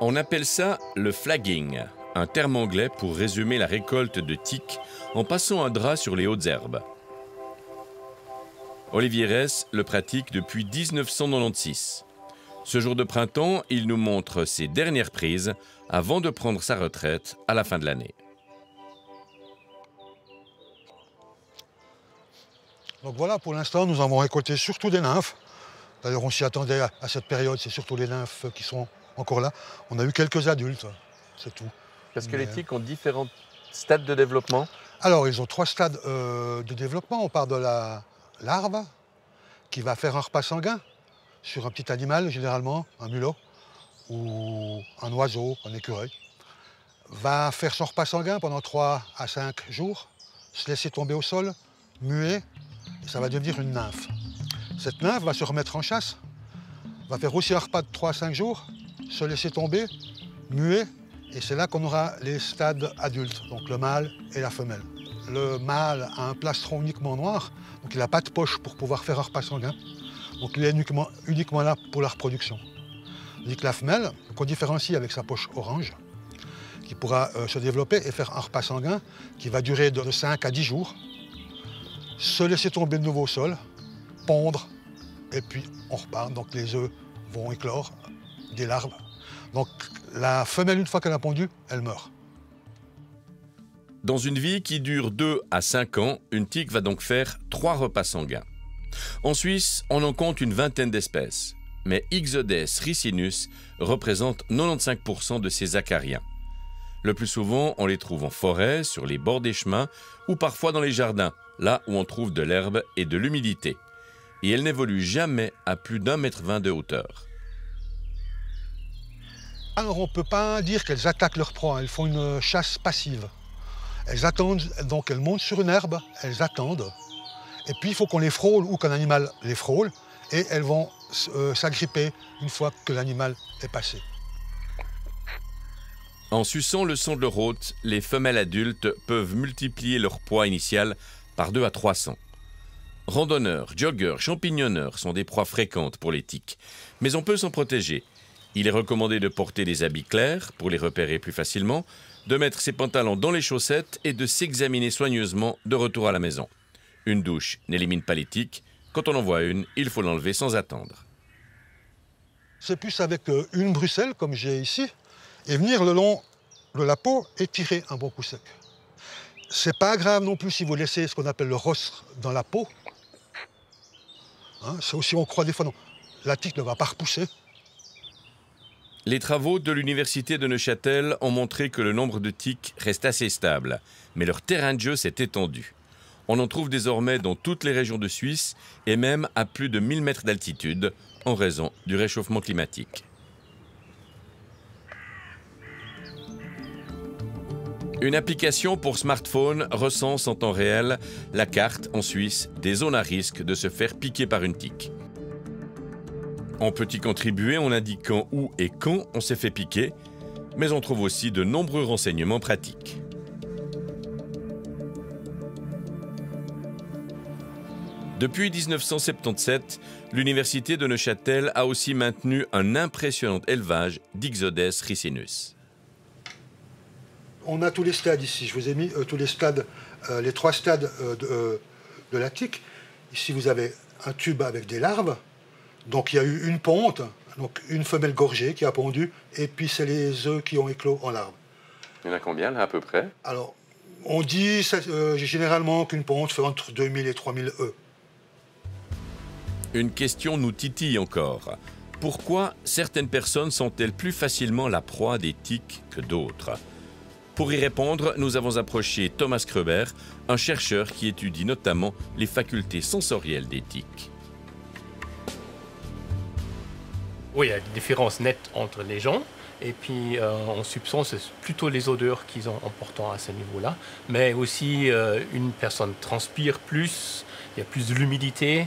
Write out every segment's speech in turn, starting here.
On appelle ça le flagging, un terme anglais pour résumer la récolte de tiques en passant un drap sur les hautes herbes. Olivier Ress le pratique depuis 1996. Ce jour de printemps, il nous montre ses dernières prises avant de prendre sa retraite à la fin de l'année. Donc voilà, pour l'instant, nous avons récolté surtout des nymphes. D'ailleurs, on s'y attendait à, cette période, c'est surtout les nymphes qui sont encore là. On a eu quelques adultes, c'est tout. Parce que les tiques ont différents stades de développement Alors, ils ont trois stades euh, de développement. On part de la larve, qui va faire un repas sanguin sur un petit animal, généralement un mulot, ou un oiseau, un écureuil. Va faire son repas sanguin pendant 3 à 5 jours, se laisser tomber au sol, muer, et ça va devenir une nymphe. Cette nymphe va se remettre en chasse, va faire aussi un repas de 3 à 5 jours, se laisser tomber, muer, et c'est là qu'on aura les stades adultes, donc le mâle et la femelle. Le mâle a un plastron uniquement noir, donc il n'a pas de poche pour pouvoir faire un repas sanguin. Donc il est uniquement, là pour la reproduction. Tandis la femelle, qu'on différencie avec sa poche orange, qui pourra euh, se développer et faire un repas sanguin qui va durer de 5 à 10 jours, se laisser tomber de nouveau au sol, pondre, et puis on repart. Donc les œufs vont éclore des larves. Donc la femelle, une fois qu'elle a pondu, elle meurt. Dans une vie qui dure 2 à 5 ans, une tique va donc faire 3 repas sanguins. En Suisse, on en compte une vingtaine d'espèces, mais Ixodes ricinus représente 95% de ces acariens. Le plus souvent, on les trouve en forêt, sur les bords des chemins ou parfois dans les jardins, là où on trouve de l'herbe et de l'humidité. Et elles n'évoluent jamais à plus d'un mètre vingt de hauteur. Alors on ne peut pas dire qu'elles attaquent leur proie, elles font une chasse passive. Elles attendent, donc elles montent sur une herbe, elles attendent. Et puis il faut qu'on les frôle ou qu'un animal les frôle et elles vont euh, s'agripper une fois que l'animal est passé. En suçant le son de leur hôte, les femelles adultes peuvent multiplier leur poids initial par 2 à 300. Randonneurs, joggeurs, champignonneurs sont des proies fréquentes pour les tiques, mais on peut s'en protéger. Il est recommandé de porter des habits clairs pour les repérer plus facilement, de mettre ses pantalons dans les chaussettes et de s'examiner soigneusement de retour à la maison. Une douche n'élimine pas les tiques. Quand on en voit une, il faut l'enlever sans attendre. C'est plus avec euh, une bruxelle, comme j'ai ici, et venir le long de la peau et tirer un bon coup sec. C'est pas grave non plus si vous laissez ce qu'on appelle le rostre dans la peau. Hein, c'est aussi, on croit des fois, non. La tique ne va pas repousser. Les travaux de l'université de Neuchâtel ont montré que le nombre de tiques reste assez stable, mais leur terrain de jeu s'est étendu. On en trouve désormais dans toutes les régions de Suisse et même à plus de 1000 mètres d'altitude en raison du réchauffement climatique. Une application pour smartphone recense en temps réel la carte en Suisse des zones à risque de se faire piquer par une tique. On peut y contribuer en indiquant où et quand on s'est fait piquer, mais on trouve aussi de nombreux renseignements pratiques. Depuis 1977, l'université de Neuchâtel a aussi maintenu un impressionnant élevage d'Ixodes ricinus. On a tous les stades ici. Je vous ai mis euh, tous les stades, euh, les trois stades euh, de, de la tique. Ici, vous avez un tube avec des larves. Donc il y a eu une ponte, donc une femelle gorgée qui a pondu, et puis c'est les œufs qui ont éclos en larves. Il y en a combien là à peu près? Alors, on dit euh, généralement qu'une ponte fait entre 2000 et 3000 œufs. Une question nous titille encore. Pourquoi certaines personnes sont-elles plus facilement la proie des tiques que d'autres? Pour y répondre, nous avons approché Thomas Kreber, un chercheur qui étudie notamment les facultés sensorielles des tiques. Oui, il y a des différences nettes entre les gens. Et puis, euh, en substance, c'est plutôt les odeurs qui sont importantes à ce niveau-là. Mais aussi, euh, une personne transpire plus, il y a plus de l'humidité,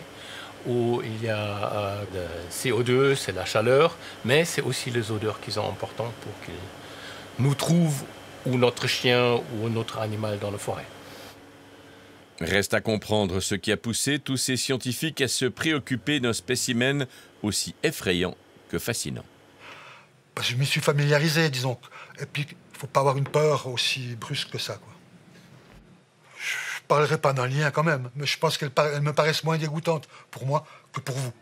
ou il y a euh, le CO2, c'est la chaleur, mais c'est aussi les odeurs qui sont importantes pour qu'ils nous trouvent ou notre chien ou notre animal dans la forêt. Reste à comprendre ce qui a poussé tous ces scientifiques à se préoccuper d'un spécimen aussi effrayant fascinant. bah, je m'y suis familiarisé, disons. Et puis, il faut pas avoir une peur aussi brusque que ça. Quoi. Je ne parlerai pas d'un lien quand même, mais je pense qu'elles me paraissent moins dégoûtantes pour moi que pour vous.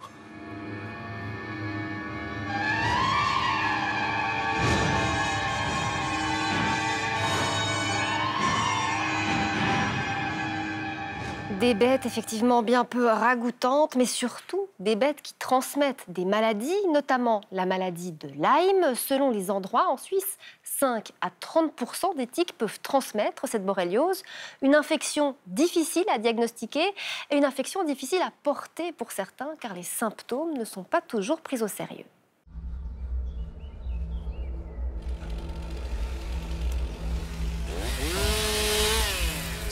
Des bêtes effectivement bien peu ragoûtantes, mais surtout des bêtes qui transmettent des maladies, notamment la maladie de Lyme. Selon les endroits en Suisse, 5 à 30% des tiques peuvent transmettre cette borréliose, une infection difficile à diagnostiquer et une infection difficile à porter pour certains car les symptômes ne sont pas toujours pris au sérieux.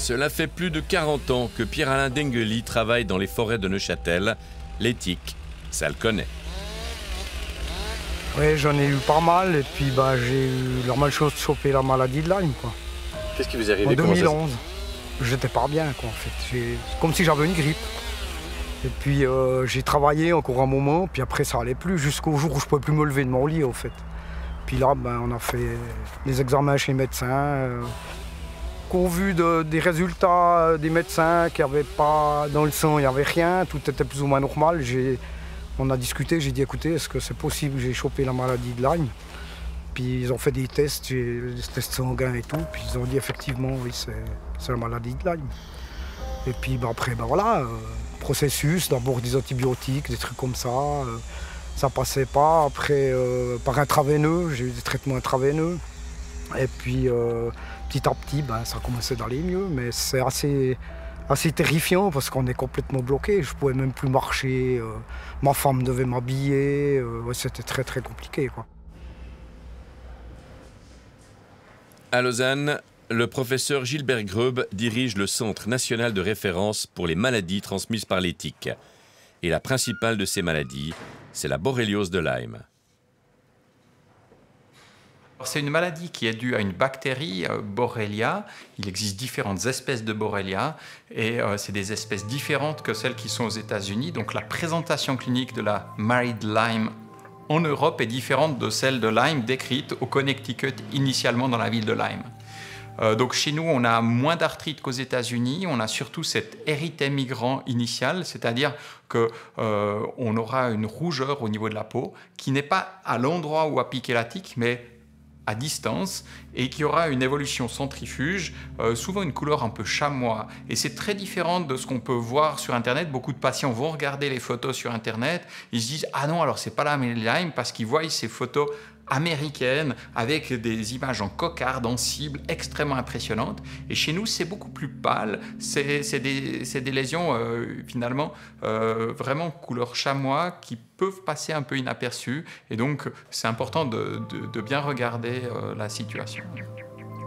Cela fait plus de 40 ans que Pierre-Alain Dengeli travaille dans les forêts de Neuchâtel. L'éthique, ça le connaît. Oui, j'en ai eu pas mal et puis bah, j'ai eu la malchance de choper la maladie de Lyme. Qu'est-ce qui vous est arrivé En 2011. J'étais pas bien quoi, en fait. C'est comme si j'avais une grippe. Et puis euh, j'ai travaillé encore un moment, puis après ça allait plus, jusqu'au jour où je pouvais plus me lever de mon lit au fait. Puis là, ben, on a fait des examens chez les médecins. Euh, qu'au vu des résultats euh, des médecins qui n'avaient pas dans le sang, il n'y avait rien, tout était plus ou moins normal. On a discuté, j'ai dit écoutez, est-ce que c'est possible J'ai chopé la maladie de Lyme. Puis ils ont fait des tests, des tests sanguins et tout, puis ils ont dit effectivement oui c'est la maladie de Lyme. Et puis ben, après ben voilà, euh, processus, d'abord des antibiotiques, des trucs comme ça. Euh, ça passait pas. Après par intraveineux, j'ai eu des traitements intraveineux. Et puis petit à petit, ben, ça commençait d'aller mieux, mais c'est assez, assez terrifiant parce qu'on est complètement bloqué. Je pouvais même plus marcher. Euh, ma femme devait m'habiller. Euh, c'était très très compliqué. À Lausanne, le professeur Gilbert Greub dirige le Centre national de référence pour les maladies transmises par l'éthique. Et la principale de ces maladies, c'est la borréliose de Lyme. C'est une maladie qui est due à une bactérie euh, Borrelia. Il existe différentes espèces de Borrelia et euh, c'est des espèces différentes que celles qui sont aux États-Unis. Donc la présentation clinique de la Married Lyme en Europe est différente de celle de Lyme décrite au Connecticut initialement dans la ville de Lyme. Euh, donc chez nous, on a moins d'arthrite qu'aux États-Unis. On a surtout cet érythème migrant initial, c'est-à-dire qu'on on aura une rougeur au niveau de la peau qui n'est pas à l'endroit où a piqué la tique, mais à distance et qui aura une évolution centrifuge, euh, souvent une couleur un peu chamois. Et c'est très différent de ce qu'on peut voir sur Internet. Beaucoup de patients vont regarder les photos sur Internet, ils se disent ah non alors c'est pas la Lyme parce qu'ils voient ces photos américaine avec des images en cocarde, en cible extrêmement impressionnantes. Et chez nous, c'est beaucoup plus pâle. C'est des, lésions euh, finalement euh, vraiment couleur chamois qui peuvent passer un peu inaperçues. Et donc, c'est important de, bien regarder euh, la situation.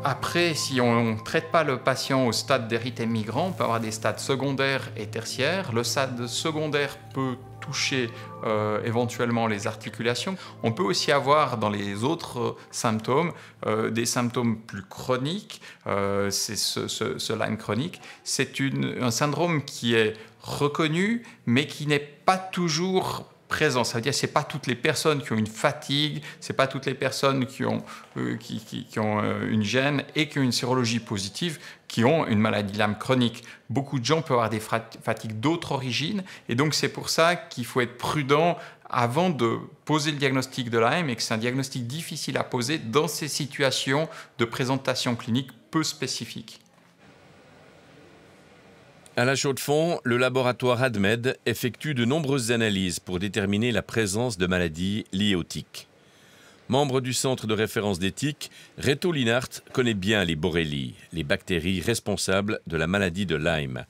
Après, si on ne traite pas le patient au stade d'érythème migrant, on peut avoir des stades secondaires et tertiaires. Le stade secondaire peut toucher euh, éventuellement les articulations. On peut aussi avoir dans les autres symptômes euh, des symptômes plus chroniques. Euh, c'est ce, Lyme chronique. C'est un syndrome qui est reconnu, mais qui n'est pas toujours présent. Ça veut dire que ce pas toutes les personnes qui ont une fatigue, ce pas toutes les personnes qui ont, euh, qui, ont euh, une gêne et qui ont une sérologie positive qui ont une maladie Lyme chronique. Beaucoup de gens peuvent avoir des fatigues d'autres origines et donc c'est pour ça qu'il faut être prudent avant de poser le diagnostic de Lyme et que c'est un diagnostic difficile à poser dans ces situations de présentation clinique peu spécifiques. À la Chaux-de-Fonds, le laboratoire ADMED effectue de nombreuses analyses pour déterminer la présence de maladies liées aux tiques. Membre du centre de référence d'éthique, Reto Linhart connaît bien les borrélies, les bactéries responsables de la maladie de Lyme.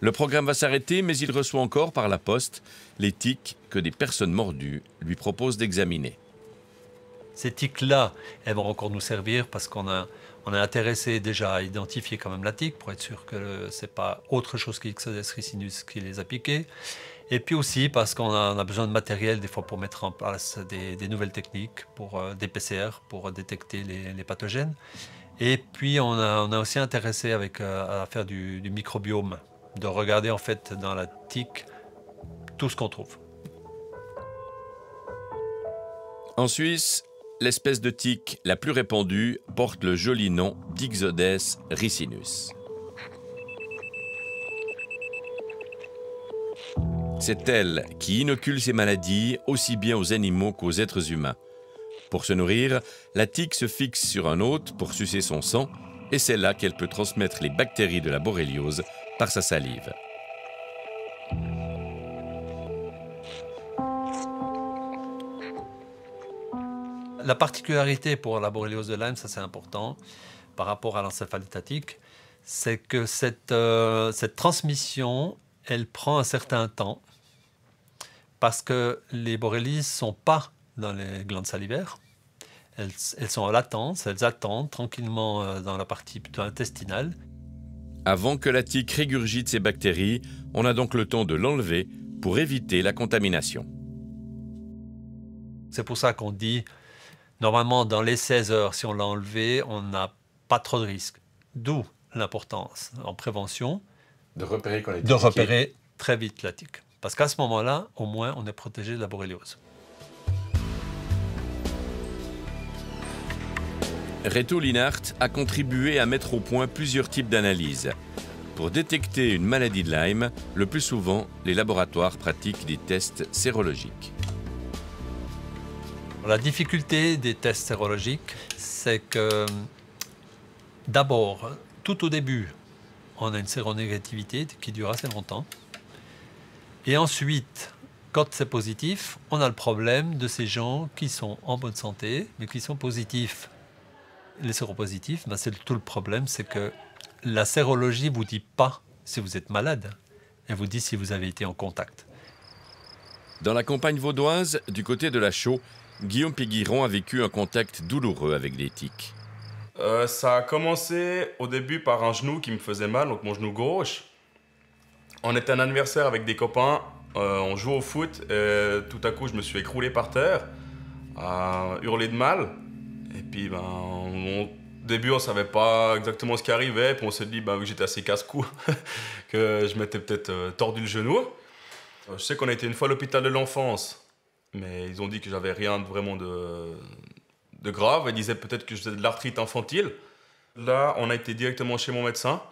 Le programme va s'arrêter, mais il reçoit encore par la poste les tiques que des personnes mordues lui proposent d'examiner. Ces tiques-là, elles vont encore nous servir parce qu'on a on est intéressé déjà à identifier quand même la tique pour être sûr que ce n'est pas autre chose qu'Ixodes ricinus qui les a piqués. Et puis aussi parce qu'on a, besoin de matériel des fois pour mettre en place des, nouvelles techniques, pour euh, des PCR, pour détecter les, pathogènes. Et puis on a, aussi intéressé avec, euh, à faire du, du microbiome, de regarder en fait dans la tique tout ce qu'on trouve. En Suisse, l'espèce de tique la plus répandue porte le joli nom d'Ixodes ricinus. C'est elle qui inocule ces maladies aussi bien aux animaux qu'aux êtres humains. Pour se nourrir, la tique se fixe sur un hôte pour sucer son sang, et c'est là qu'elle peut transmettre les bactéries de la borréliose par sa salive. La particularité pour la borréliose de Lyme, ça c'est important, par rapport à l'encéphalite c'est que cette, euh, cette transmission, elle prend un certain temps parce que les borrélies ne sont pas dans les glandes salivaires. Elles, sont en latence, elles attendent tranquillement euh, dans la partie plutôt intestinale. Avant que la tique régurgite ces bactéries, on a donc le temps de l'enlever pour éviter la contamination. C'est pour ça qu'on dit, normalement, dans les 16 heures, si on l'a enlevé, on n'a pas trop de risques. D'où l'importance en prévention de repérer, de repérer très vite la tique. Parce qu'à ce moment-là, au moins, on est protégé de la borréliose. Reto Linhart a contribué à mettre au point plusieurs types d'analyses. Pour détecter une maladie de Lyme, le plus souvent, les laboratoires pratiquent des tests sérologiques. La difficulté des tests sérologiques, c'est que d'abord, tout au début, on a une séronégativité qui dure assez longtemps. Et ensuite, quand c'est positif, on a le problème de ces gens qui sont en bonne santé, mais qui sont positifs. Les séropositifs, ben c'est tout le problème, c'est que la sérologie ne vous dit pas si vous êtes malade, elle vous dit si vous avez été en contact. Dans la campagne vaudoise, du côté de la Chaux, Guillaume Péguiron a vécu un contact douloureux avec des tiques. Euh, ça a commencé au début par un genou qui me faisait mal, donc mon genou gauche. On était un anniversaire avec des copains, euh, on jouait au foot, et tout à coup je me suis écroulé par terre, à hurler de mal. Et puis ben, au début on savait pas exactement ce qui arrivait, puis on s'est dit ben, que j'étais assez casse-cou, que je m'étais peut-être euh, tordu le genou. Je sais qu'on a été une fois à l'hôpital de l'enfance, mais ils ont dit que j'avais rien vraiment de, de grave. Ils disaient peut-être que j'avais de l'arthrite infantile. Là, on a été directement chez mon médecin.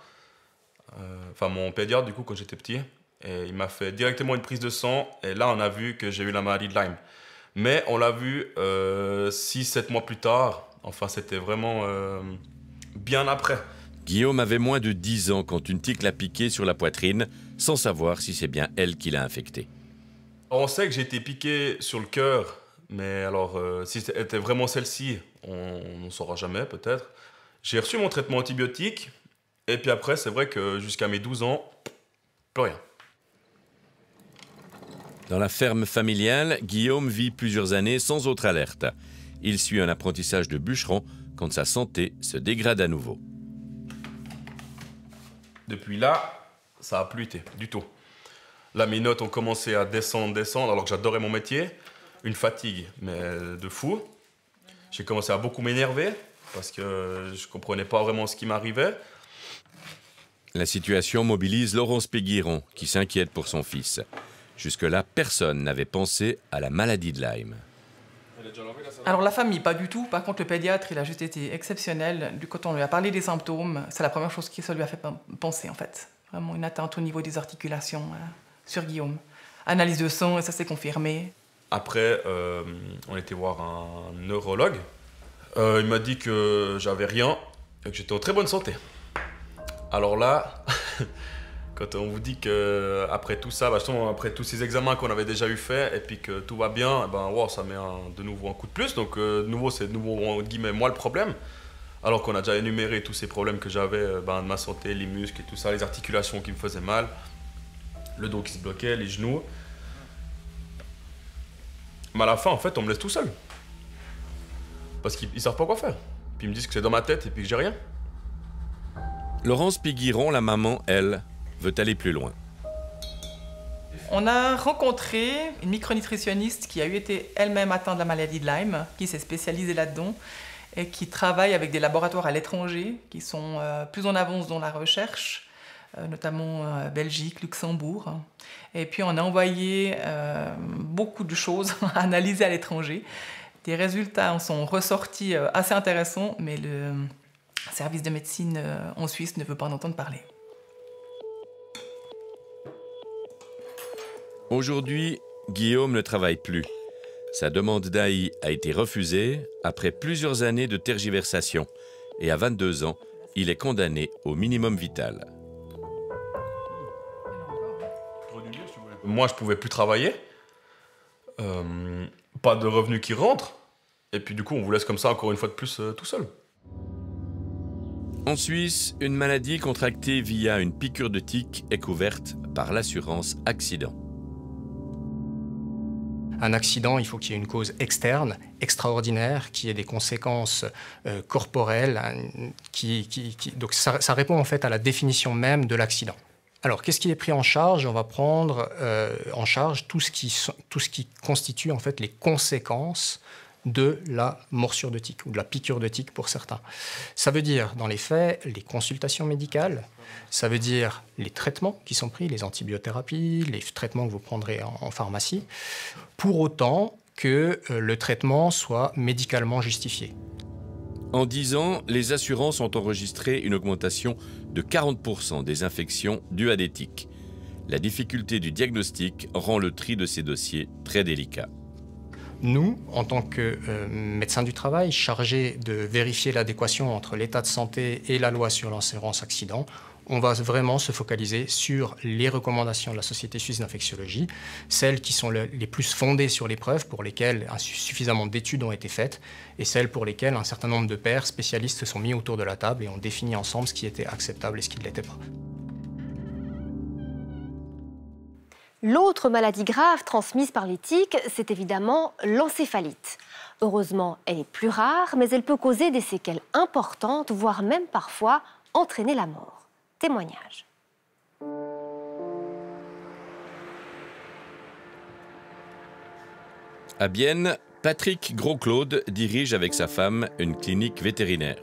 Euh, enfin mon pédiatre du coup quand j'étais petit. Et il m'a fait directement une prise de sang et là on a vu que j'ai eu la maladie de Lyme. Mais on l'a vu 6-7 euh, mois plus tard. Enfin c'était vraiment euh, bien après. Guillaume avait moins de 10 ans quand une tique l'a piqué sur la poitrine sans savoir si c'est bien elle qui l'a infecté. On sait que j'ai été piqué sur le cœur, mais alors si c'était vraiment celle-ci, on ne saura jamais peut-être. J'ai reçu mon traitement antibiotique et puis après, c'est vrai que jusqu'à mes 12 ans, plus rien. Dans la ferme familiale, Guillaume vit plusieurs années sans autre alerte. Il suit un apprentissage de bûcheron quand sa santé se dégrade à nouveau. Depuis là, ça a plus été du tout. Là, mes notes ont commencé à descendre, descendre, alors que j'adorais mon métier. Une fatigue, mais de fou. J'ai commencé à beaucoup m'énerver parce que je comprenais pas vraiment ce qui m'arrivait. La situation mobilise Laurence Péguiron, qui s'inquiète pour son fils. Jusque-là, personne n'avait pensé à la maladie de Lyme. Alors la famille, pas du tout. Par contre, le pédiatre, il a juste été exceptionnel. Du quand on lui a parlé des symptômes, c'est la première chose qui ça lui a fait penser en fait. Vraiment une atteinte au niveau des articulations euh, sur Guillaume. Analyse de sang, et ça s'est confirmé. Après, euh, on était voir un neurologue. Euh, il m'a dit que j'avais rien et que j'étais en très bonne santé. Alors là, quand on vous dit que après tout ça, bah, après tous ces examens qu'on avait déjà eu fait, et puis que tout va bien, eh ben wow, ça met de nouveau un coup de plus. Donc euh, de nouveau, c'est de nouveau entre guillemets moi le problème. Alors qu'on a déjà énuméré tous ces problèmes que j'avais ben, de ma santé, les muscles et tout ça, les articulations qui me faisaient mal, le dos qui se bloquait, les genoux. Mais à la fin, en fait, on me laisse tout seul. Parce qu'ils savent pas quoi faire. Puis ils me disent que c'est dans ma tête et puis que j'ai rien. Laurence Piguiron, la maman, elle, veut aller plus loin. On a rencontré une micronutritionniste qui a eu été elle-même atteinte de la maladie de Lyme, qui s'est spécialisée là-dedans et qui travaille avec des laboratoires à l'étranger qui sont euh, plus en avance dans la recherche, notamment euh, Belgique, Luxembourg. Et puis on a envoyé beaucoup de choses à analyser à l'étranger des résultats en sont ressortis assez intéressants, mais le service de médecine en Suisse ne veut pas en entendre parler. Aujourd'hui, Guillaume ne travaille plus. Sa demande d'AI a été refusée après plusieurs années de tergiversation et à 22 ans, il est condamné au minimum vital. Moi, je pouvais plus travailler. Euh, pas de revenus qui rentrent. Et puis du coup, on vous laisse comme ça encore une fois de plus euh, tout seul. En Suisse, une maladie contractée via une piqûre de tique est couverte par l'assurance accident. Un accident, il faut qu'il y ait une cause externe, extraordinaire, qui ait des conséquences euh, corporelles. Qui, donc ça, répond en fait à la définition même de l'accident. Alors, qu'est-ce qui est pris en charge? On va prendre euh, en charge tout ce, qui, constitue en fait les conséquences de la morsure de tique ou de la piqûre de tique pour certains. Ça veut dire, dans les faits, les consultations médicales, ça veut dire les traitements qui sont pris, les antibiothérapies, les traitements que vous prendrez en, pharmacie, pour autant que euh, le traitement soit médicalement justifié. En 10 ans, les assurances ont enregistré une augmentation de 40% des infections dues à des tiques. La difficulté du diagnostic rend le tri de ces dossiers très délicat. Nous, en tant que euh, médecins du travail chargés de vérifier l'adéquation entre l'état de santé et la loi sur l'assurance accident, on va vraiment se focaliser sur les recommandations de la Société suisse d'infectiologie, celles qui sont les plus fondées sur les preuves, pour lesquelles suffisamment d'études ont été faites, et celles pour lesquelles un certain nombre de pairs spécialistes se sont mis autour de la table et ont défini ensemble ce qui était acceptable et ce qui ne l'était pas. L'autre maladie grave transmise par les tiques, c'est évidemment l'encéphalite. Heureusement, elle est plus rare, mais elle peut causer des séquelles importantes, voire même parfois entraîner la mort. Témoignage. À Bienne, Patrick Gros-Claude dirige avec sa femme une clinique vétérinaire.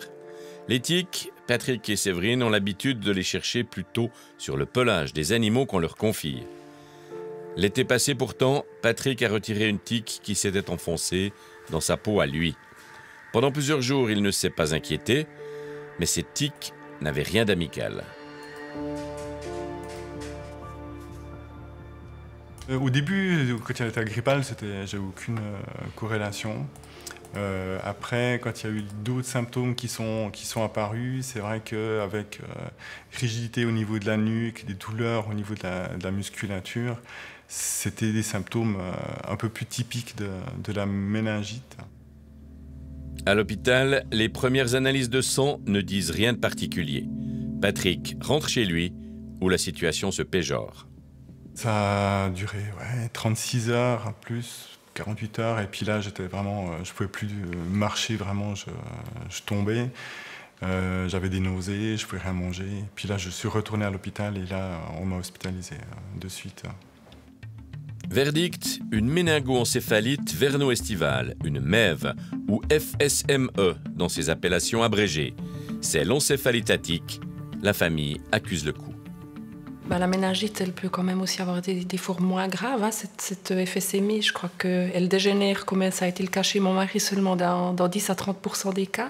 Les tiques, Patrick et Séverine ont l'habitude de les chercher plutôt sur le pelage des animaux qu'on leur confie. L'été passé pourtant, Patrick a retiré une tique qui s'était enfoncée dans sa peau à lui. Pendant plusieurs jours, il ne s'est pas inquiété, mais cette tique n'avait rien d'amical. Au début, quand il y a l'état grippal, j'avais aucune euh, corrélation. Euh, après, quand il y a eu d'autres symptômes qui sont, apparus, c'est vrai qu'avec rigidité au niveau de la nuque, des douleurs au niveau de la musculature, c'était des symptômes euh, un peu plus typiques de, la méningite. À l'hôpital, les premières analyses de sang ne disent rien de particulier. Patrick rentre chez lui où la situation se péjore. Ça a duré 36 heures, plus 48 heures, et puis là, j'étais vraiment, euh, je pouvais plus marcher vraiment, je, tombais. Euh, j'avais des nausées, je pouvais rien manger. Puis là, je suis retourné à l'hôpital et là, on m'a hospitalisé de suite. Verdict, une méningoencéphalite verno-estivale, une MEV ou FSME dans ses appellations abrégées. C'est l'encéphalitatique. La famille accuse le coup. Bah, la méningite, elle peut quand même aussi avoir des, formes moins graves. Hein. Cette, FSMI, je crois qu'elle dégénère, comme ça a été le cas chez mon mari, seulement dans, 10 à 30% des cas.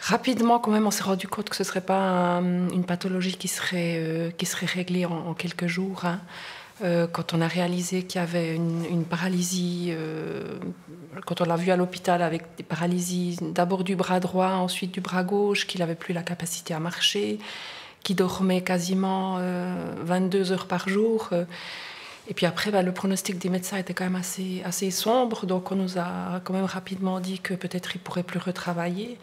Rapidement, quand même, on s'est rendu compte que ce ne serait pas une pathologie qui serait, euh, qui serait réglée en, quelques jours. Hein. Euh, quand on a réalisé qu'il y avait une, paralysie, euh, quand on l'a vu à l'hôpital avec des paralysies d'abord du bras droit, ensuite du bras gauche, qu'il n'avait plus la capacité à marcher, qu'il dormait quasiment 22 euh, heures par jour. et puis après, bah, le pronostic des médecins était quand même assez, sombre, donc on nous a quand même rapidement dit que peut-être il pourrait plus retravailler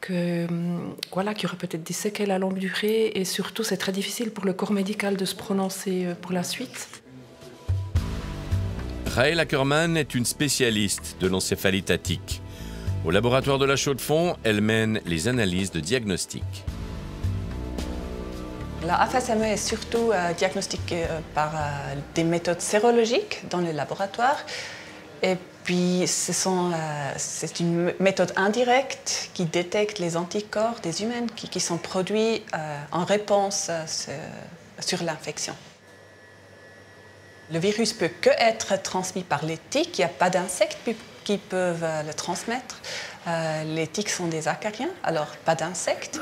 que hum, voilà, qu'il y aurait peut-être des séquelles à longue durée et surtout c'est très difficile pour le corps médical de se prononcer euh, pour la suite. Raël Ackermann est une spécialiste de l'encéphalite Au laboratoire de la Chaux-de-Fonds, elle mène les analyses de diagnostic. La FSME est surtout euh, diagnostiquée euh, par des méthodes sérologiques dans les laboratoires. Et puis, euh, c'est une méthode indirecte qui détecte les anticorps des humains qui, sont produits euh, en réponse euh, sur l'infection. Le virus peut que être transmis par les tiques. Il n'y a pas d'insectes qui peuvent le transmettre. les tiques sont des acariens, alors pas d'insectes.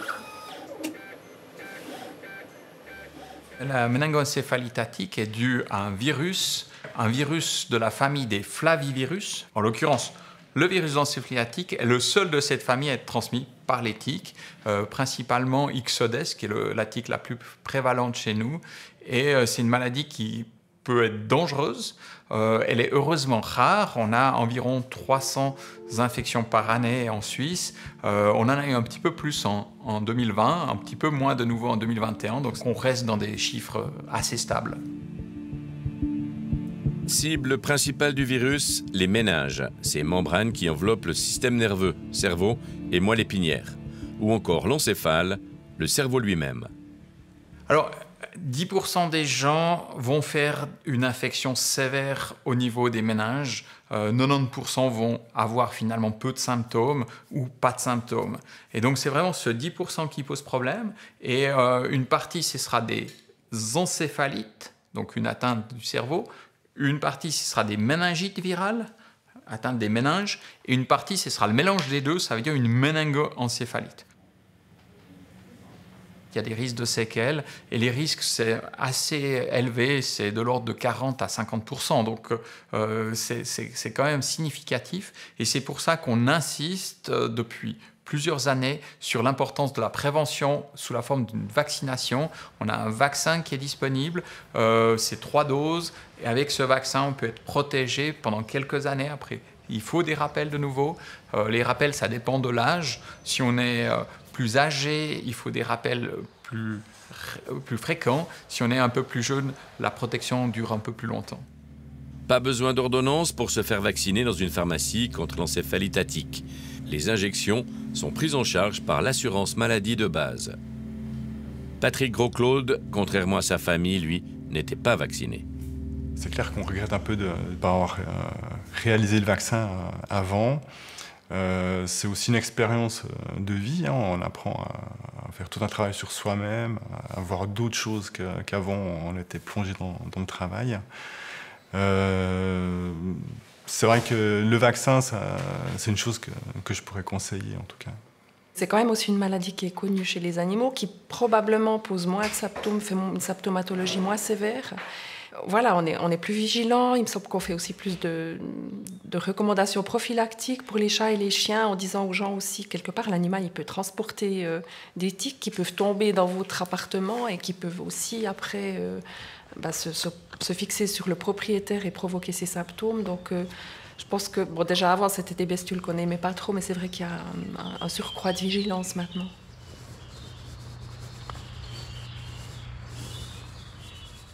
La méningoencéphalite est due à un virus, un virus de la famille des flavivirus. En l'occurrence, le virus encéphalitique est le seul de cette famille à être transmis par les tiques, euh, principalement Ixodes, qui est la tique la plus prévalente chez nous. Et euh, c'est une maladie qui peut être dangereuse. Euh, elle est heureusement rare. On a environ 300 infections par année en Suisse. Euh, on en a eu un petit peu plus en, en, 2020, un petit peu moins de nouveau en 2021. Donc on reste dans des chiffres assez stables. Cible principale du virus, les méninges, ces membranes qui enveloppent le système nerveux, cerveau et moelle épinière. Ou encore l'encéphale, le cerveau lui-même. Alors, 10% des gens vont faire une infection sévère au niveau des méninges. 90% euh, vont avoir finalement peu de symptômes ou pas de symptômes. Et donc c'est vraiment ce 10% qui pose problème. Et euh, une partie, ce sera des encéphalites, donc une atteinte du cerveau. Une partie, ce sera des méningites virales, atteinte des méninges. Et une partie, ce sera le mélange des deux, ça veut dire une méningoencéphalite il y a des risques de séquelles et les risques c'est assez élevé, c'est de l'ordre de 40 à 50% donc euh, c'est quand même significatif et c'est pour ça qu'on insiste euh, depuis plusieurs années sur l'importance de la prévention sous la forme d'une vaccination. On a un vaccin qui est disponible, euh, c'est trois doses, et avec ce vaccin, on peut être protégé pendant quelques années après. Il faut des rappels de nouveau. les rappels, ça dépend de l'âge. Si on est plus âgé, il faut des rappels plus, plus fréquents. Si on est un peu plus jeune, la protection dure un peu plus longtemps. Pas besoin d'ordonnance pour se faire vacciner dans une pharmacie contre l'encéphalite attique. Les injections sont prises en charge par l'assurance maladie de base. Patrick Gros-Claude, contrairement à sa famille, lui, n'était pas vacciné. C'est clair qu'on regrette un peu de ne pas avoir euh, réalisé le vaccin euh, avant. Euh, c'est aussi une expérience euh, de vie. Hein. On apprend à, faire tout un travail sur soi-même, à voir d'autres choses qu'avant on était plongé dans, le travail. Euh, c'est vrai que le vaccin, c'est une chose que, que je pourrais conseiller en tout cas. C'est quand même aussi une maladie qui est connue chez les animaux, qui probablement pose moins de symptômes, fait une symptomatologie moins sévère voilà, on est, on est plus vigilant. Il me semble qu'on fait aussi plus de, recommandations prophylactiques pour les chats et les chiens en disant aux gens aussi, quelque part, l'animal, il peut transporter euh, des tiques qui peuvent tomber dans votre appartement et qui peuvent aussi, après, euh, bah, se, fixer sur le propriétaire et provoquer ces symptômes. Donc, euh, je pense que, bon, déjà avant, c'était des bestioles qu'on n'aimait pas trop, mais c'est vrai qu'il y a un surcroît de vigilance maintenant.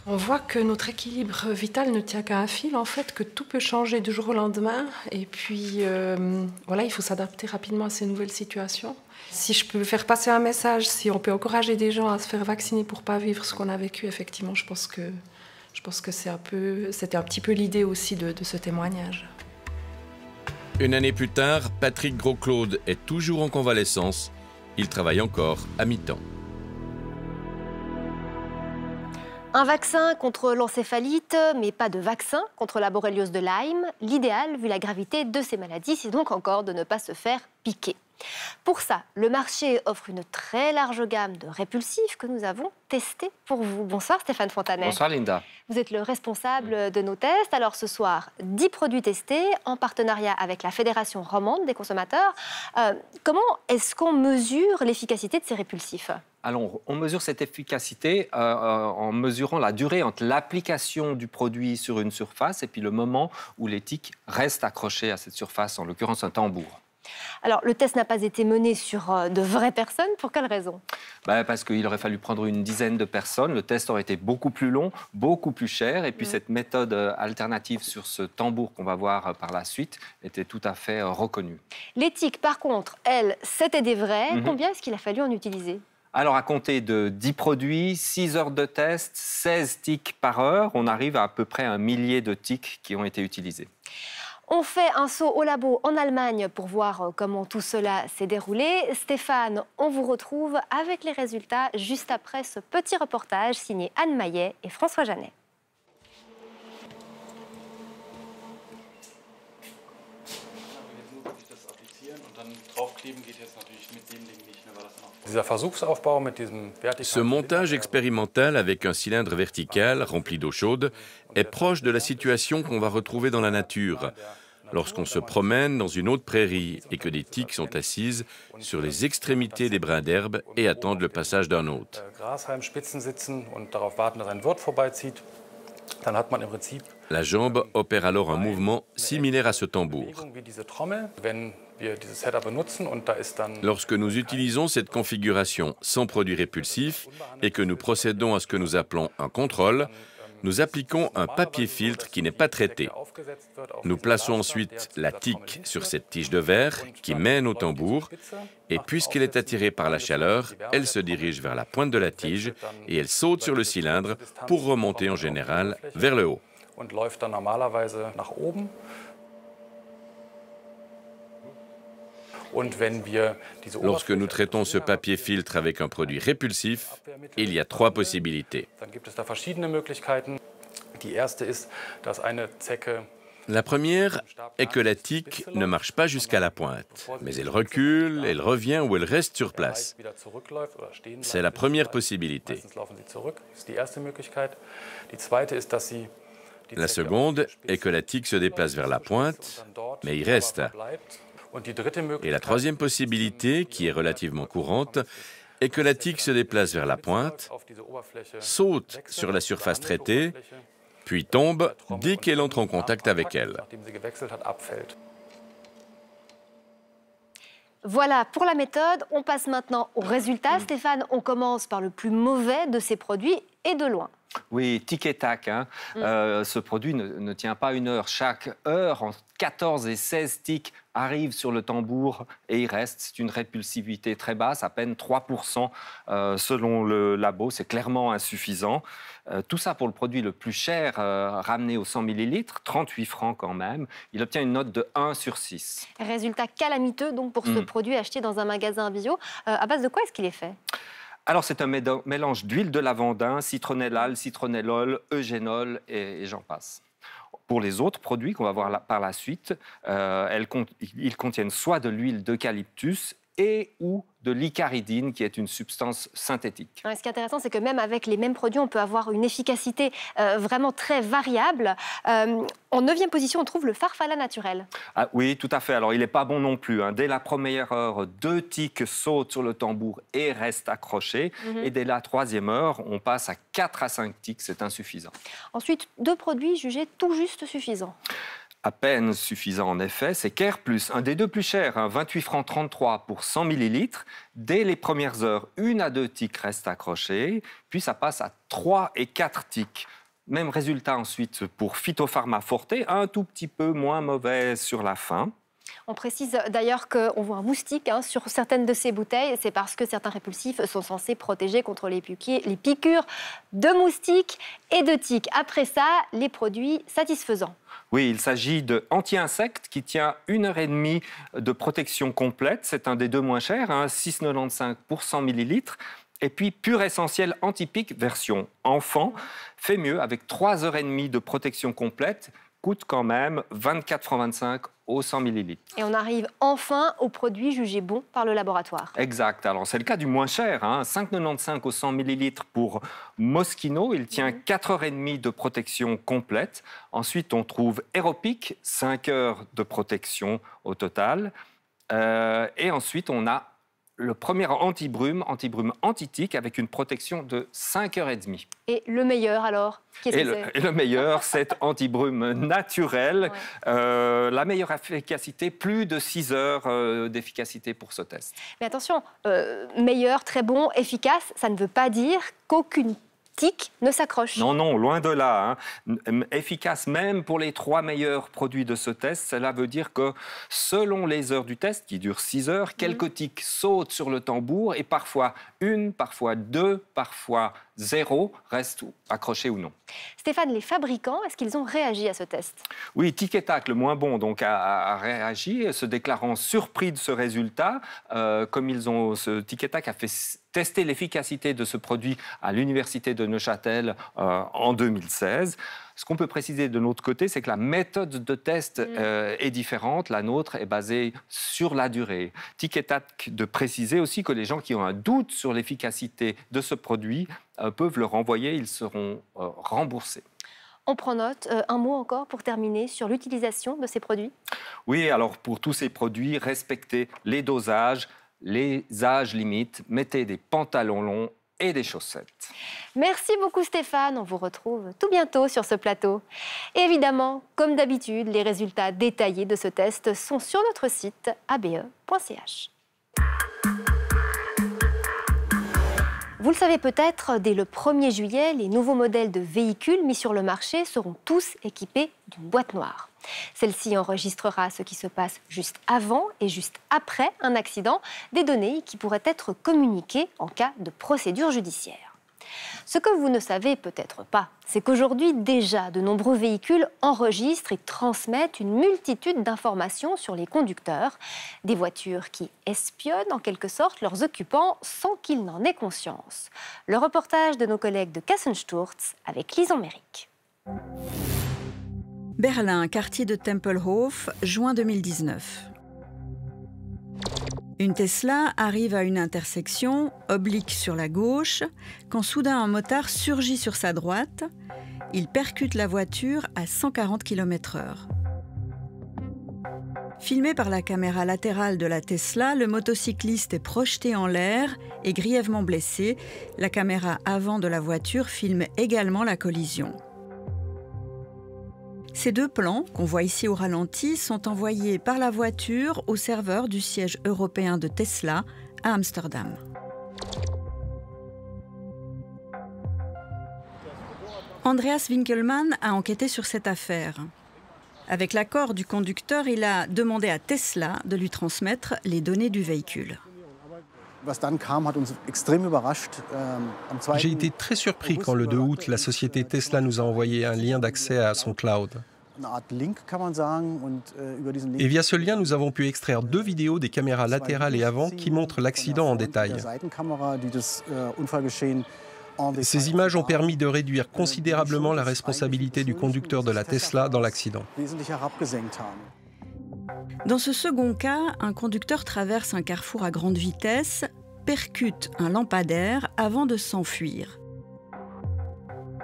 On voit que notre équilibre vital ne tient qu'à un fil, en fait, que tout peut changer du jour au lendemain. Et puis, euh, voilà, il faut s'adapter rapidement à ces nouvelles situations. Si je peux faire passer un message, si on peut encourager des gens à se faire vacciner pour pas vivre ce qu'on a vécu, effectivement, je pense que, je pense que c'est un peu, c'était un petit peu l'idée aussi de, de ce témoignage. Une année plus tard, Patrick Gros-Claude est toujours en convalescence. Il travaille encore à mi-temps. Un vaccin contre l'encéphalite, mais pas de vaccin contre la borréliose de Lyme. L'idéal, vu la gravité de ces maladies, c'est donc encore de ne pas se faire piquer. Pour ça, le marché offre une très large gamme de répulsifs que nous avons testés pour vous. Bonsoir Stéphane Fontanet. Bonsoir Linda. Vous êtes le responsable de nos tests. Alors ce soir, 10 produits testés en partenariat avec la Fédération romande des consommateurs. Euh, comment est-ce qu'on mesure l'efficacité de ces répulsifs? Alors, on mesure cette efficacité euh, euh, en mesurant la durée entre l'application du produit sur une surface et puis le moment où l'éthique reste accrochée à cette surface, en l'occurrence un tambour. Alors, le test n'a pas été mené sur euh, de vraies personnes. Pour quelle raison? Bah, Parce qu'il aurait fallu prendre une dizaine de personnes. Le test aurait été beaucoup plus long, beaucoup plus cher. Et puis, cette méthode euh, alternative sur ce tambour qu'on va voir euh, par la suite était tout à fait reconnue. L'éthique, par contre, elle, c'était des vrais. Mhm. Combien est-ce qu'il a fallu en utiliser? Alors, à compter de 10 produits, 6 heures de test, 16 tics par heure, on arrive à à peu près un millier de tics qui ont été utilisés. On fait un saut au labo en Allemagne pour voir euh, comment tout cela s'est déroulé. Stéphane, on vous retrouve avec les résultats juste après ce petit reportage signé Anne Maillet et François Janet. Ce montage expérimental avec un cylindre vertical rempli d'eau chaude est proche de la situation qu'on va retrouver dans la nature lorsqu'on se promène dans une autre prairie et que des tiques sont assises sur les extrémités des brins d'herbe et attendent le passage d'un hôte. La jambe opère alors un mouvement similaire à ce tambour. Lorsque nous utilisons cette configuration sans produit répulsif et que nous procédons à ce que nous appelons un contrôle, nous appliquons un papier filtre qui n'est pas traité. Nous plaçons ensuite la tique sur cette tige de verre qui mène au tambour et puisqu'elle est attirée par la chaleur, elle se dirige vers la pointe de la tige et elle saute sur le cylindre pour remonter en général vers le haut. Lorsque nous traitons ce papier filtre avec un produit répulsif, il y a trois possibilités. La première est que la tique ne marche pas jusqu'à la pointe, mais elle recule, elle revient ou elle reste sur place. C'est la première possibilité. La seconde est que la tique se déplace vers la pointe, mais il reste. Et la troisième possibilité, qui est relativement courante, est que la tique se déplace vers la pointe, saute sur la surface traitée, puis tombe dès qu'elle entre en contact avec elle. Voilà pour la méthode. On passe maintenant au résultat. Stéphane, on commence par le plus mauvais de ces produits et de loin. Oui, tic et tac. Hein. Mm. Euh, ce produit ne, tient pas une heure. Chaque heure, en 14 et 16 tics arrivent sur le tambour et il reste. C'est une répulsivité très basse, à peine 3% euh, selon le labo. C'est clairement insuffisant. Euh, tout ça pour le produit le plus cher, ramené aux 100 ml, 38 francs quand même. Il obtient une note de 1 sur 6. Résultat calamiteux donc pour ce mm. produit acheté dans un magasin bio. à base de quoi est-ce qu'il est fait? Alors, c'est un mélange d'huile de lavandin, citronnellal, citronnellol, eugénol et, j'en passe. Pour les autres produits qu'on va voir par la suite, euh, ils contiennent soit de l'huile d'eucalyptus et ou de l'icaridine, qui est une substance synthétique. ce qui est intéressant, c'est que même avec les mêmes produits, on peut avoir une efficacité euh, vraiment très variable. Euh, en neuvième position, on trouve le farfalla naturel. Ah, oui, tout à fait. Alors, il n'est pas bon non plus. Hein. Dès la première heure, deux tiques sautent sur le tambour et restent accrochés. Mhm. Et dès la troisième heure, on passe à 4 à 5 tiques. C'est insuffisant. Ensuite, deux produits jugés tout juste suffisants à peine suffisant en effet, c'est Care Plus, un des deux plus chers, 28 hein, francs 33 pour 100 millilitres. Dès les premières heures, une à deux tiques restent accrochées, puis ça passe à 3 et 4 tiques. Même résultat ensuite pour Phytopharma Forte, un tout petit peu moins mauvais sur la fin. On précise d'ailleurs qu'on voit un moustique hein, sur certaines de ces bouteilles. C'est parce que certains répulsifs sont censés protéger contre les, les piqûres de moustiques et de tiques. Après ça, les produits satisfaisants. Oui, il s'agit de anti-insectes qui tient une heure et demie de protection complète. C'est un des deux moins chers, 6,95 hein, pour 100 millilitres. Et puis Pur Essentiel Antipique version enfant fait mieux avec 3 heures et demie de protection complète coûte quand même 24,25 francs au 100 ml. Et on arrive enfin aux produits jugés bons par le laboratoire. Exact. Alors c'est le cas du moins cher, hein, 5,95 au 100 ml pour Moschino. Il tient 4 heures et demie de protection complète. Ensuite, on trouve Aeropic, 5 heures de protection au total. Euh, et ensuite, on a le premier anti-brume, anti-brume antitique avec une protection de 5h30. Et le meilleur alors? Et, le, et le meilleur, c'est anti-brume naturel. Euh, la meilleure efficacité, plus de 6 heures euh, d'efficacité pour ce test. Mais attention, euh, meilleur, très bon, efficace, ça ne veut pas dire qu'aucune ne s'accroche. Non, non, loin de là. Hein. Efficace même pour les trois meilleurs produits de ce test. Cela veut dire que selon les heures du test, qui dure 6 heures, quelques mhm. tiques sautent sur le tambour et parfois une, parfois deux, parfois zéro restent accrochés ou non. Stéphane, les fabricants, est-ce qu'ils ont réagi à ce test? Oui, Tic le moins bon, donc a, réagi, se déclarant surpris de ce résultat. Euh, comme ils ont, ce Tic a fait tester l'efficacité de ce produit à l'université de Neuchâtel euh, en 2016. Ce qu'on peut préciser de notre côté, c'est que la méthode de test Mm. euh, est différente. La nôtre est basée sur la durée. Tic et tac de préciser aussi que les gens qui ont un doute sur l'efficacité de ce produit euh, peuvent le renvoyer, ils seront euh, remboursés. On prend note. Euh, un mot encore pour terminer sur l'utilisation de ces produits? Oui, alors pour tous ces produits, respectez les dosages, les âges limites, mettez des pantalons longs et des chaussettes. Merci beaucoup Stéphane, on vous retrouve tout bientôt sur ce plateau. Et évidemment, comme d'habitude, les résultats détaillés de ce test sont sur notre site abe.ch. Vous le savez peut-être, dès le 1er juillet, les nouveaux modèles de véhicules mis sur le marché seront tous équipés d'une boîte noire. Celle-ci enregistrera ce qui se passe juste avant et juste après un accident, des données qui pourraient être communiquées en cas de procédure judiciaire. Ce que vous ne savez peut-être pas, c'est qu'aujourd'hui déjà de nombreux véhicules enregistrent et transmettent une multitude d'informations sur les conducteurs, des voitures qui espionnent en quelque sorte leurs occupants sans qu'ils n'en aient conscience. Le reportage de nos collègues de Kassensturz avec Lison Méric. Berlin, quartier de Tempelhof, juin 2019. Une Tesla arrive à une intersection, oblique sur la gauche, quand soudain un motard surgit sur sa droite. Il percute la voiture à 140 km/h. Filmé par la caméra latérale de la Tesla, le motocycliste est projeté en l'air et grièvement blessé. La caméra avant de la voiture filme également la collision. Ces deux plans, qu'on voit ici au ralenti, sont envoyés par la voiture au serveur du siège européen de Tesla à Amsterdam. Andreas Winkelmann a enquêté sur cette affaire. Avec l'accord du conducteur, il a demandé à Tesla de lui transmettre les données du véhicule. J'ai été très surpris quand le 2 août, la société Tesla nous a envoyé un lien d'accès à son cloud. Et via ce lien, nous avons pu extraire deux vidéos des caméras latérales et avant qui montrent l'accident en détail. Ces images ont permis de réduire considérablement la responsabilité du conducteur de la Tesla dans l'accident. Dans ce second cas, un conducteur traverse un carrefour à grande vitesse, percute un lampadaire avant de s'enfuir.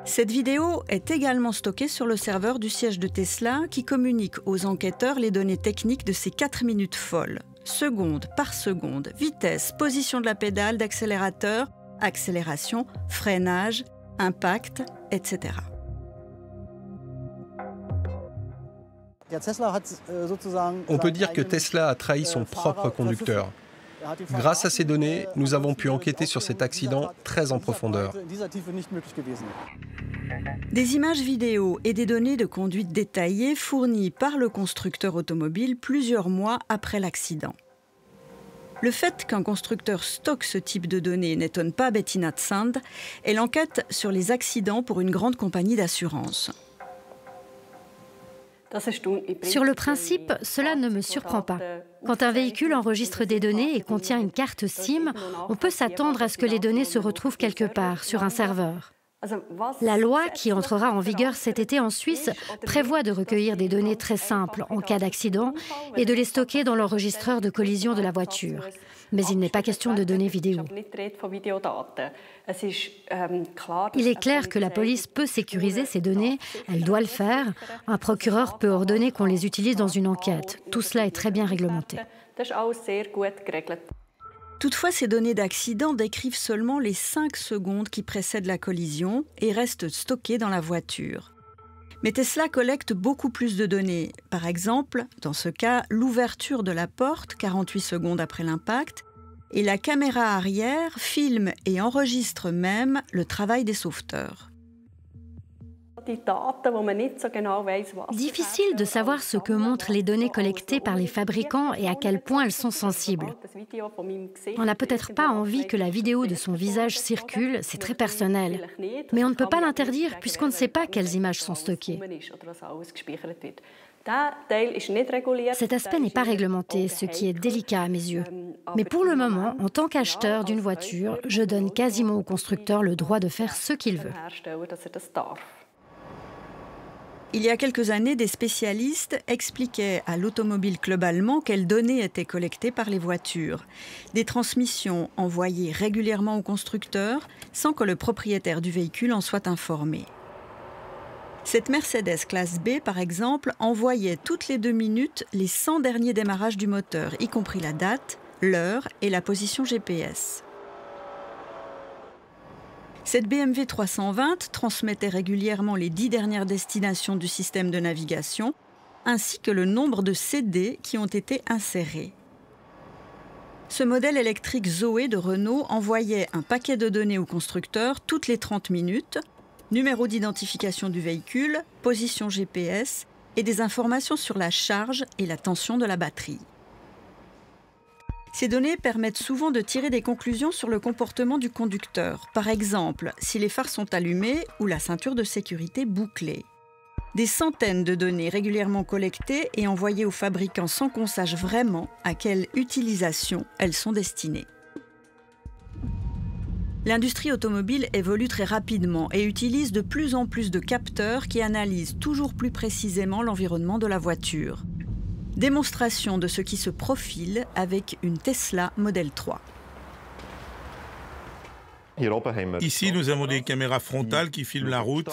Cette vidéo est également stockée sur le serveur du siège de Tesla qui communique aux enquêteurs les données techniques de ces 4 minutes folles. Seconde par seconde, vitesse, position de la pédale, d'accélérateur, accélération, freinage, impact, etc. On peut dire que Tesla a trahi son propre conducteur. Grâce à ces données, nous avons pu enquêter sur cet accident très en profondeur. Des images vidéo et des données de conduite détaillées fournies par le constructeur automobile plusieurs mois après l'accident. Le fait qu'un constructeur stocke ce type de données n'étonne pas Bettina Tsand. Elle enquête sur les accidents pour une grande compagnie d'assurance. Sur le principe, cela ne me surprend pas. Quand un véhicule enregistre des données et contient une carte SIM, on peut s'attendre à ce que les données se retrouvent quelque part sur un serveur. La loi, qui entrera en vigueur cet été en Suisse, prévoit de recueillir des données très simples en cas d'accident et de les stocker dans l'enregistreur de collision de la voiture. Mais il n'est pas question de données vidéo. Il est clair que la police peut sécuriser ces données, elle doit le faire. Un procureur peut ordonner qu'on les utilise dans une enquête. Tout cela est très bien réglementé. Toutefois, ces données d'accident décrivent seulement les 5 secondes qui précèdent la collision et restent stockées dans la voiture. Mais Tesla collecte beaucoup plus de données. Par exemple, dans ce cas, l'ouverture de la porte 48 secondes après l'impact et la caméra arrière filme et enregistre même le travail des sauveteurs. Difficile de savoir ce que montrent les données collectées par les fabricants et à quel point elles sont sensibles. On n'a peut-être pas envie que la vidéo de son visage circule, c'est très personnel. Mais on ne peut pas l'interdire puisqu'on ne sait pas quelles images sont stockées. Cet aspect n'est pas réglementé, ce qui est délicat à mes yeux. Mais pour le moment, en tant qu'acheteur d'une voiture, je donne quasiment au constructeur le droit de faire ce qu'il veut. Il y a quelques années, des spécialistes expliquaient à l'Automobile Club allemand quelles données étaient collectées par les voitures. Des transmissions envoyées régulièrement au constructeur sans que le propriétaire du véhicule en soit informé. Cette Mercedes classe B, par exemple, envoyait toutes les deux minutes les 100 derniers démarrages du moteur, y compris la date, l'heure et la position GPS. Cette BMW 320 transmettait régulièrement les dix dernières destinations du système de navigation, ainsi que le nombre de CD qui ont été insérés. Ce modèle électrique Zoé de Renault envoyait un paquet de données au constructeur toutes les 30 minutes, numéro d'identification du véhicule, position GPS et des informations sur la charge et la tension de la batterie. Ces données permettent souvent de tirer des conclusions sur le comportement du conducteur, par exemple si les phares sont allumés ou la ceinture de sécurité bouclée. Des centaines de données régulièrement collectées et envoyées aux fabricants sans qu'on sache vraiment à quelle utilisation elles sont destinées. L'industrie automobile évolue très rapidement et utilise de plus en plus de capteurs qui analysent toujours plus précisément l'environnement de la voiture. Démonstration de ce qui se profile avec une Tesla Model 3. Ici, nous avons des caméras frontales qui filment la route,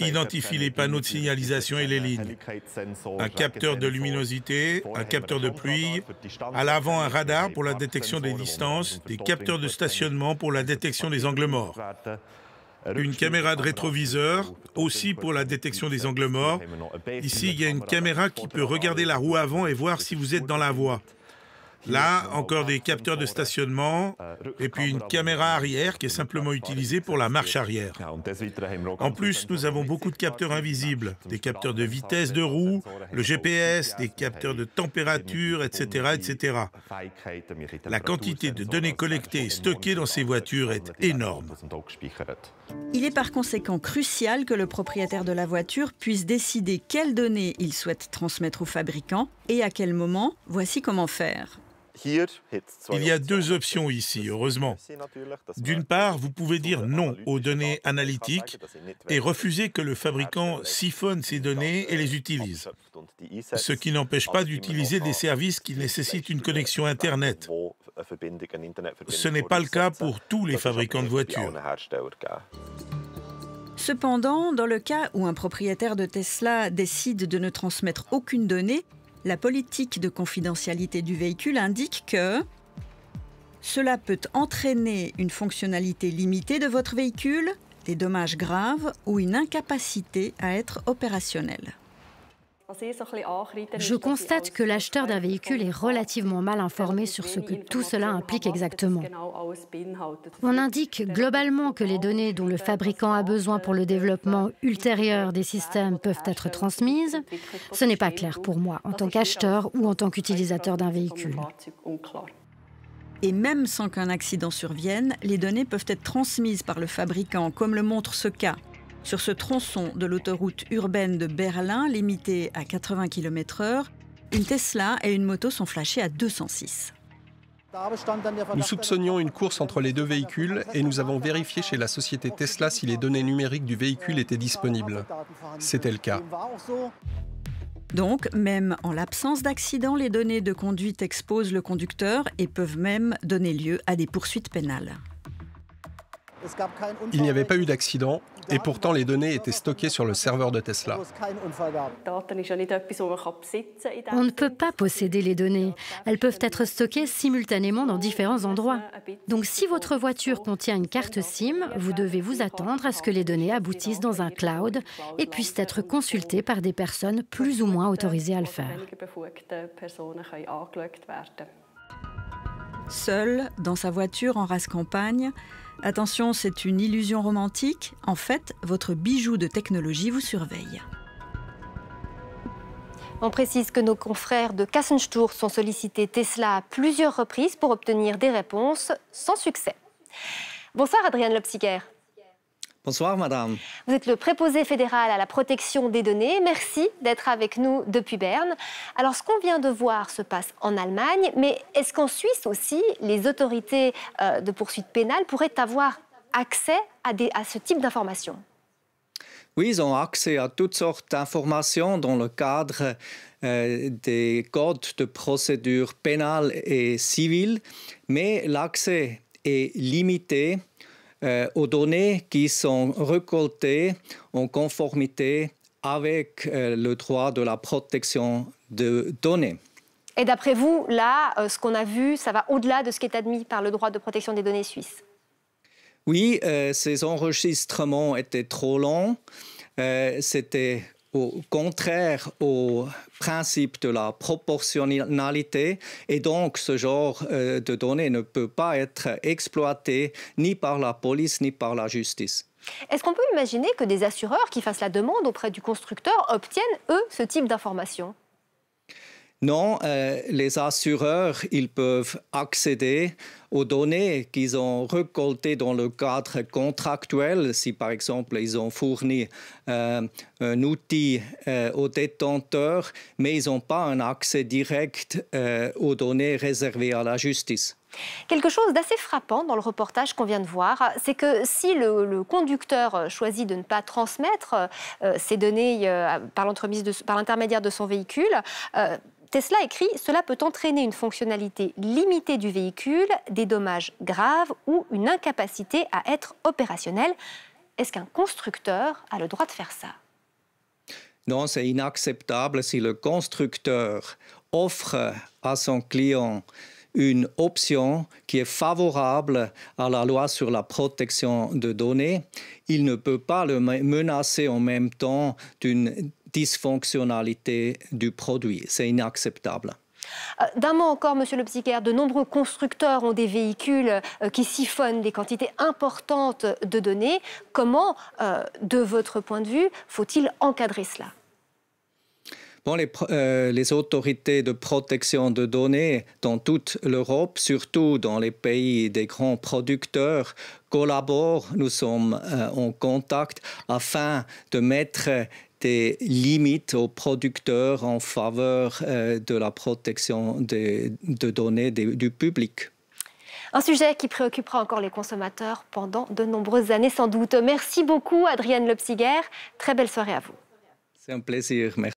identifient les panneaux de signalisation et les lignes. Un capteur de luminosité, un capteur de pluie, à l'avant un radar pour la détection des distances, des capteurs de stationnement pour la détection des angles morts une caméra de rétroviseur, aussi pour la détection des angles morts. Ici, il y a une caméra qui peut regarder la roue avant et voir si vous êtes dans la voie. Là, encore des capteurs de stationnement et puis une caméra arrière qui est simplement utilisée pour la marche arrière. En plus, nous avons beaucoup de capteurs invisibles, des capteurs de vitesse de roue, le GPS, des capteurs de température, etc., etc. La quantité de données collectées et stockées dans ces voitures est énorme. Il est par conséquent crucial que le propriétaire de la voiture puisse décider quelles données il souhaite transmettre au fabricant et à quel moment. Voici comment faire. Il y a deux options ici, heureusement. D'une part, vous pouvez dire non aux données analytiques et refuser que le fabricant siphonne ces données et les utilise, ce qui n'empêche pas d'utiliser des services qui nécessitent une connexion Internet. Ce n'est pas le cas pour tous les fabricants de voitures. Cependant, dans le cas où un propriétaire de Tesla décide de ne transmettre aucune donnée, la politique de confidentialité du véhicule indique que cela peut entraîner une fonctionnalité limitée de votre véhicule, des dommages graves ou une incapacité à être opérationnel. Je constate que l'acheteur d'un véhicule est relativement mal informé sur ce que tout cela implique exactement. On indique globalement que les données dont le fabricant a besoin pour le développement ultérieur des systèmes peuvent être transmises. Ce n'est pas clair pour moi en tant qu'acheteur ou en tant qu'utilisateur d'un véhicule. Et même sans qu'un accident survienne, les données peuvent être transmises par le fabricant, comme le montre ce cas sur ce tronçon de l'autoroute urbaine de Berlin, limité à 80 km/h, une Tesla et une moto sont flashées à 206. Nous soupçonnions une course entre les deux véhicules et nous avons vérifié chez la société Tesla si les données numériques du véhicule étaient disponibles. C'était le cas. Donc, même en l'absence d'accident, les données de conduite exposent le conducteur et peuvent même donner lieu à des poursuites pénales. Il n'y avait pas eu d'accident et pourtant les données étaient stockées sur le serveur de Tesla. On ne peut pas posséder les données. Elles peuvent être stockées simultanément dans différents endroits. Donc si votre voiture contient une carte SIM, vous devez vous attendre à ce que les données aboutissent dans un cloud et puissent être consultées par des personnes plus ou moins autorisées à le faire. Seul, dans sa voiture en race campagne, Attention, c'est une illusion romantique. En fait, votre bijou de technologie vous surveille. On précise que nos confrères de Kassensturz sont sollicités Tesla à plusieurs reprises pour obtenir des réponses sans succès. Bonsoir Adrienne Lopsiker. Bonsoir, madame. Vous êtes le préposé fédéral à la protection des données. Merci d'être avec nous depuis Berne. Alors, ce qu'on vient de voir se passe en Allemagne, mais est-ce qu'en Suisse aussi, les autorités euh, de poursuite pénale pourraient avoir accès à, à ce type d'informations? Oui, ils ont accès à toutes sortes d'informations dans le cadre euh, des codes de procédure pénale et civile, mais l'accès est limité euh, aux données qui sont récoltées en conformité avec euh, le droit de la protection de données. Et d'après vous, là, ce qu'on a vu, ça va au-delà de ce qui est admis par le droit de protection des données suisse Oui, ces enregistrements étaient trop longs. C'était au contraire au principe de la proportionnalité et donc ce genre euh, de données ne peut pas être exploité ni par la police ni par la justice. Est-ce qu'on peut imaginer que des assureurs qui fassent la demande auprès du constructeur obtiennent, eux, ce type d'informations? Non, euh, les assureurs, ils peuvent accéder aux données qu'ils ont récoltées dans le cadre contractuel. Si par exemple ils ont fourni euh, un outil euh, aux détenteurs, mais ils n'ont pas un accès direct aux données réservées à la justice. Quelque chose d'assez frappant dans le reportage qu'on vient de voir, c'est que si le, conducteur choisit de ne pas transmettre ces données par l'intermédiaire de, son véhicule, Tesla écrit Cela peut entraîner une fonctionnalité limitée du véhicule, des dommages graves ou une incapacité à être opérationnel. Est-ce qu'un constructeur a le droit de faire ça? Non, c'est inacceptable si le constructeur offre à son client une option qui est favorable à la loi sur la protection de données. Il ne peut pas le menacer en même temps d'une dysfonctionnalité du produit. C'est inacceptable. Euh, d'un mot encore, Monsieur le psychiatre, de nombreux constructeurs ont des véhicules euh, qui siphonnent des quantités importantes de données. Comment, euh, de votre point de vue, faut-il encadrer cela? Bon, les, les, autorités de protection de données dans toute l'Europe, surtout dans les pays des grands producteurs, collaborent. Nous sommes en contact afin de mettre des limites aux producteurs en faveur euh, de la protection des, de données du public. Un sujet qui préoccupera encore les consommateurs pendant de nombreuses années sans doute. Merci beaucoup Adrienne Lepsiger. Très belle soirée à vous. C'est un plaisir. Merci.